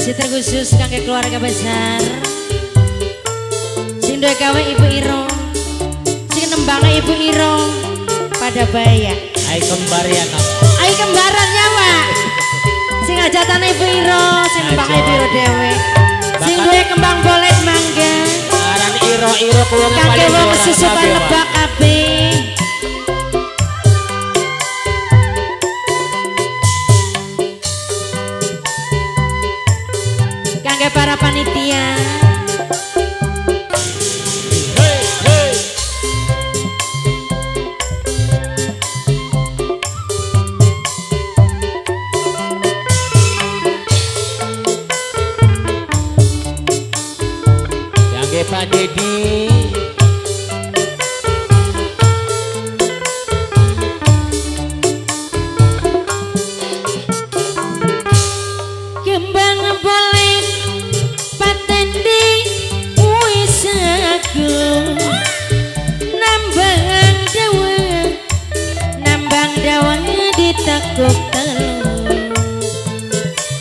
Masih terkhusus kangge keluarga besar. Sing duwe gawe Ibu Iro. Sing nembang Ibu Iro. Pada baya Ai kembar ya nak. Ayo kembaran nyawa Sing ajatan Ibu Iro Sing nembang Aja. Ibu Iro dewe Sing duwe kembang bolet mangga. Aran iro iro paling wong juara susupan kabeh, Pak Kembang bolet patendi wis aku Nambang dawa Nambang dawa ditekuk telur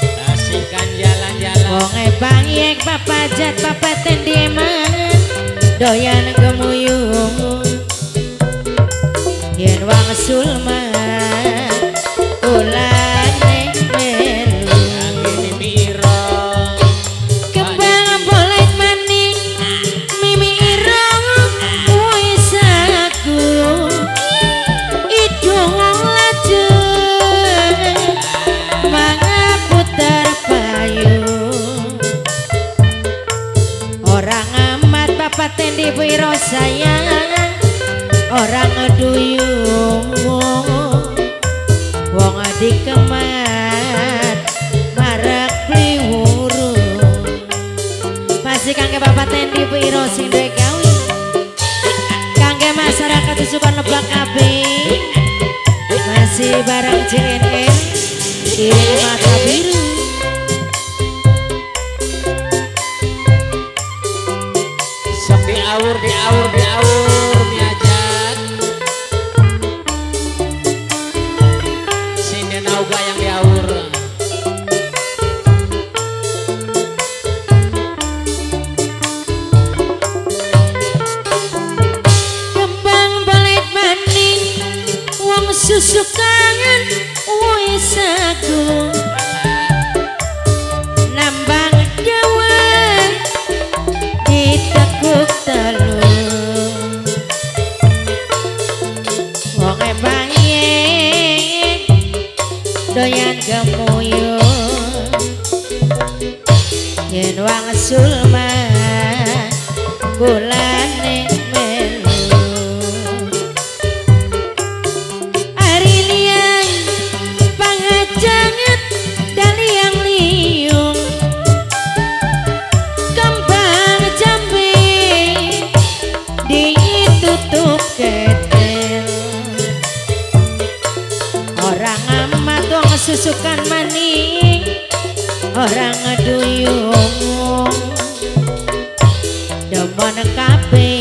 Kasihkan jalan-jalan Wonge bangek papajat papaten dieman Doyan gemuyung Yen wang sulman amat bapak tendi wiro sayang Orang ngeduyung Wong dikemat Marak pliwurung Masih kangge bapak tendi wiro sing duwe Kangge masyarakat susukan lebak kabeh Masih bareng JNN Iring mata Wong susu kangen Wis aku Nambang dawan Ditekuk telur Wong bayeng Doyan gemuyung Yen wang sulman Bulane ngani orang ngeduyung demen kabeh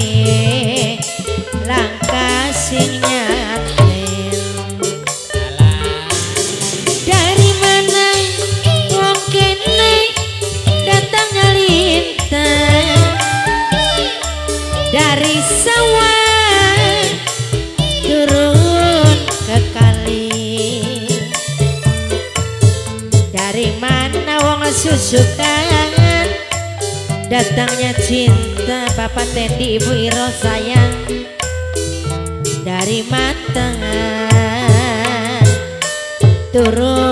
wong susukan Datangnya cinta Papa Tendi Ibu Iro sayang. Dari mata. Turun